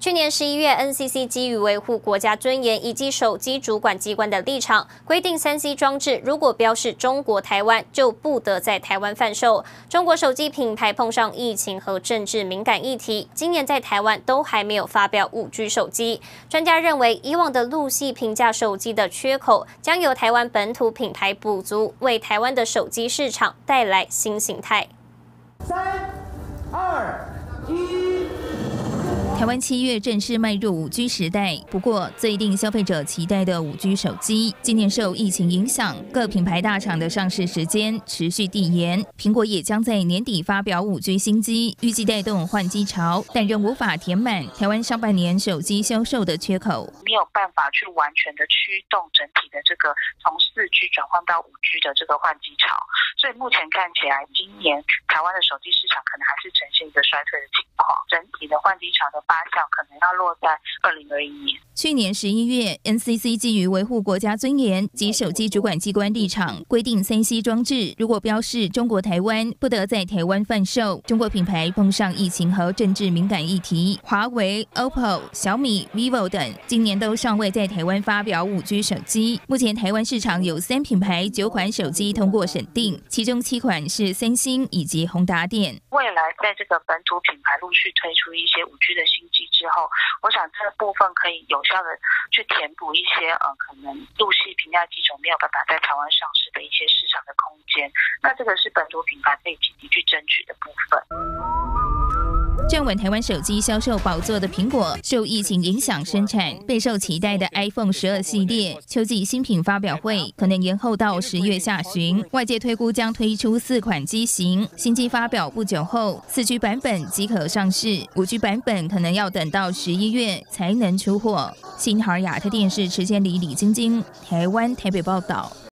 去年十一月，NCC 基于维护国家尊严以及手机主管机关的立场，规定三 C 装置如果标示中国台湾，就不得在台湾贩售。中国手机品牌碰上疫情和政治敏感议题，今年在台湾都还没有发表五 G 手机。专家认为，以往的陆系平价手机的缺口，将由台湾本土品牌补足，为台湾的手机市场带来新形态。台湾七月正式迈入五 G 时代，不过最令消费者期待的五 G 手机，今年受疫情影响，各品牌大厂的上市时间持续递延。苹果也将在年底发表五 G 新机，预计带动换机潮，但仍无法填满台湾上半年手机销售的缺口，没有办法去完全的驱动整体的这个从四 G 转换到五 G 的这个换机潮。所以目前看起来，今年台湾的手机市场可能还是呈现一个衰退的情况，整体的换机潮的。发酵可能要落在二零二一年。去年十一月，NCC 基于维护国家尊严及手机主管机关立场，规定三 C 装置如果标示中国台湾，不得在台湾贩售。中国品牌碰上疫情和政治敏感议题，华为、OPPO、小米、vivo 等今年都尚未在台湾发表五 G 手机。目前台湾市场有三品牌九款手机通过审定，其中七款是三星以及宏达电。未来在这个本土品牌陆续推出一些五 G 的经济之后，我想这个部分可以有效的去填补一些呃可能陆系评价机种没有办法在台湾上市的一些市场的空间。那这个是本土品牌可以积极去争取的部分。站稳台湾手机销售宝座的苹果，受疫情影响生产备受期待的 iPhone 十二系列秋季新品发表会可能延后到十月下旬。外界推估将推出四款机型，新机发表不久后，四 G 版本即可上市，五 G 版本可能要等到十一月才能出货。新海亚特电视池千里李晶晶，台湾台北报道。